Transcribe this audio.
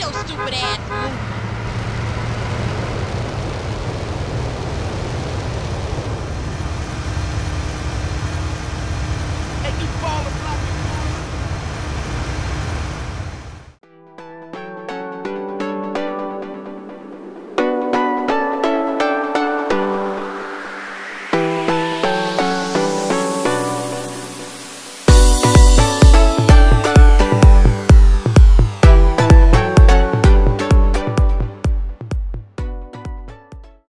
your stupid ass.